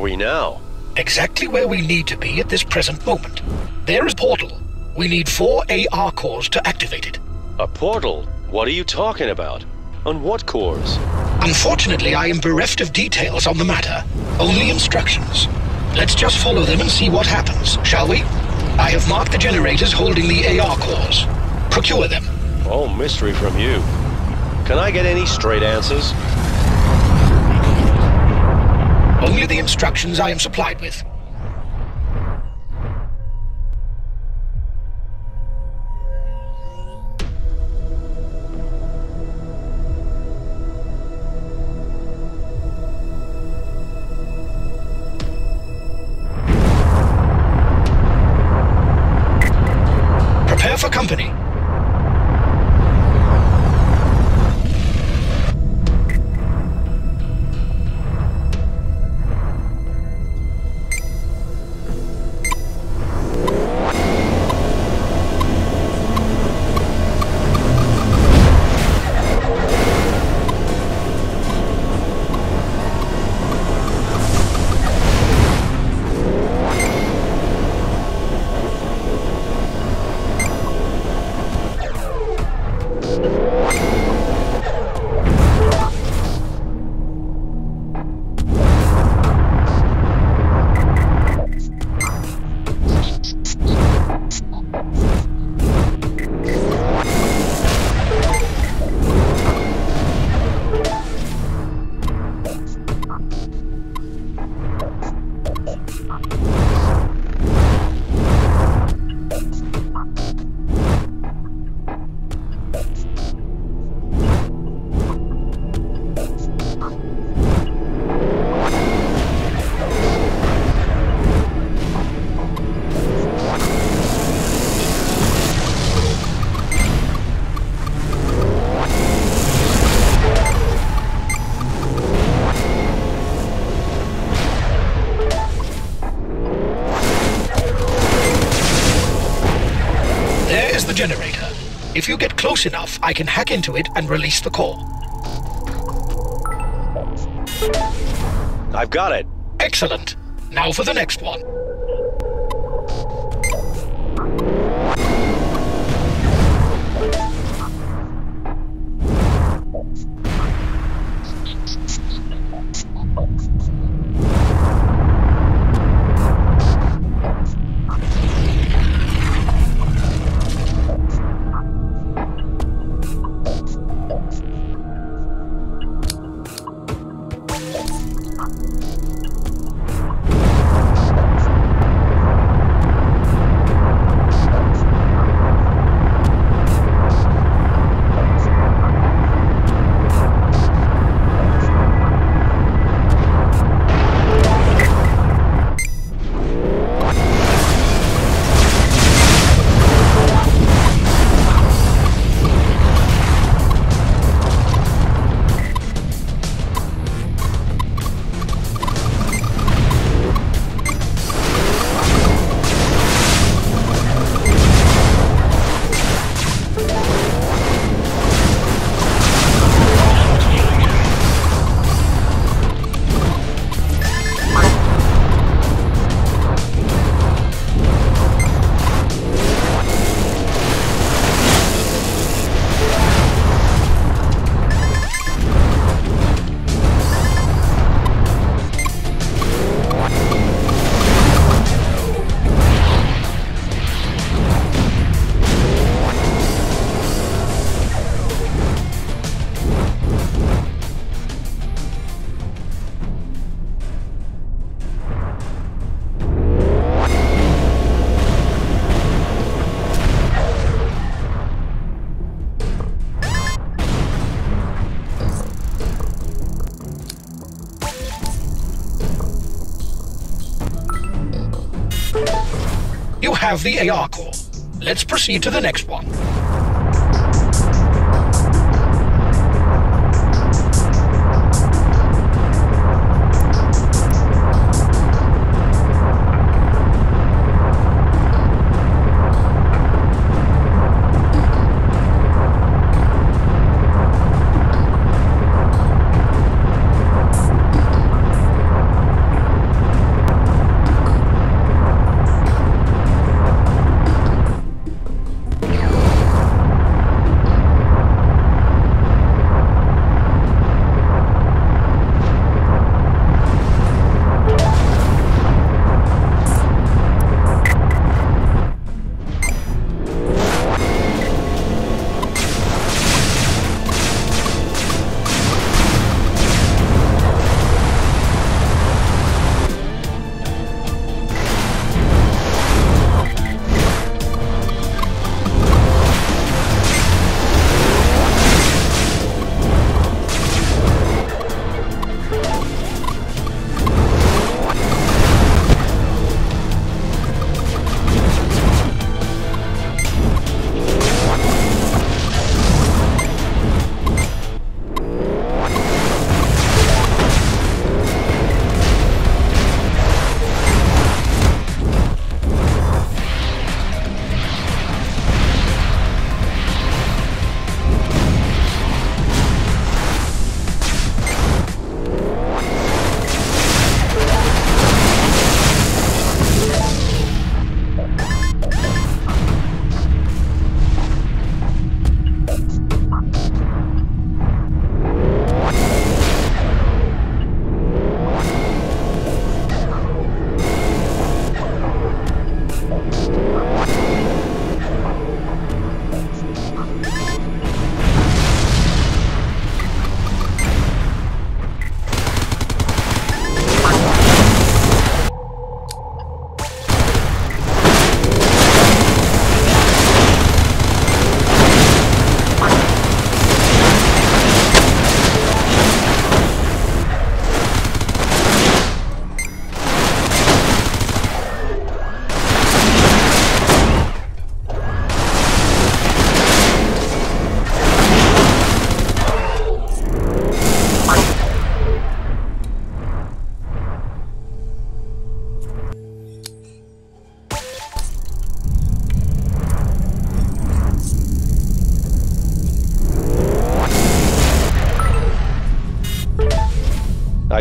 Are we now? Exactly where we need to be at this present moment. There is a portal. We need four AR cores to activate it. A portal? What are you talking about? On what cores? Unfortunately, I am bereft of details on the matter. Only instructions. Let's just follow them and see what happens, shall we? I have marked the generators holding the AR cores. Procure them. Oh, mystery from you. Can I get any straight answers? Instructions I am supplied with. Prepare for company. Generator. If you get close enough, I can hack into it and release the core. I've got it. Excellent. Now for the next one. You have the AR core. Let's proceed to the next one.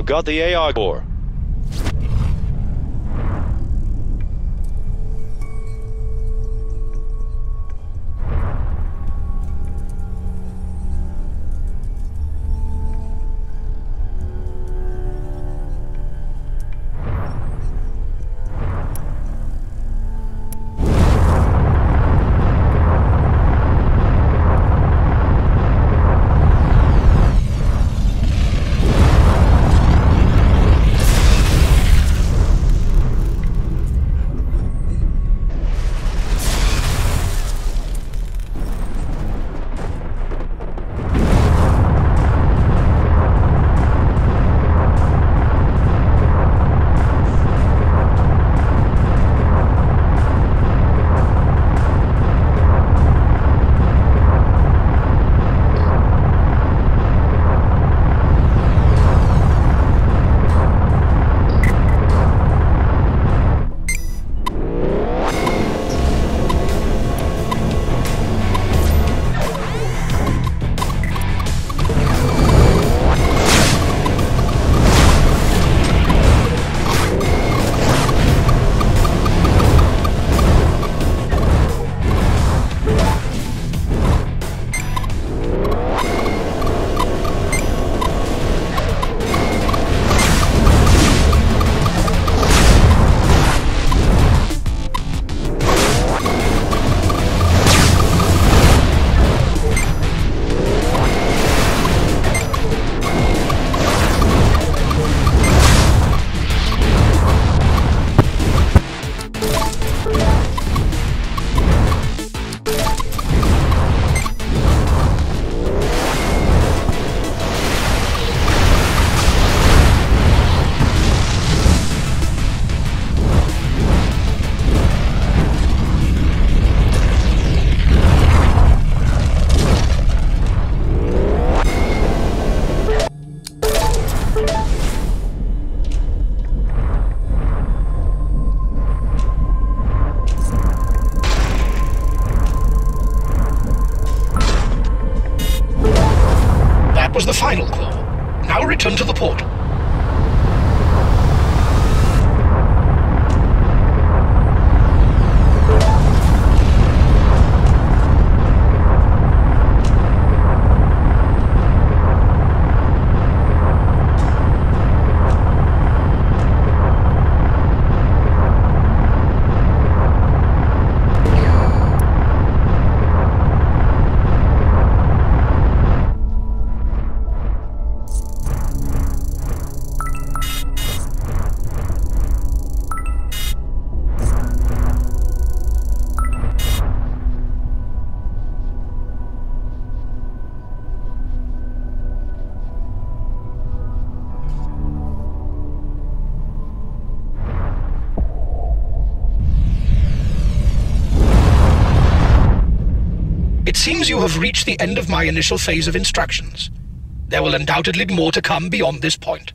Got the AR core. Return to the port. Have reached the end of my initial phase of instructions. There will undoubtedly be more to come beyond this point.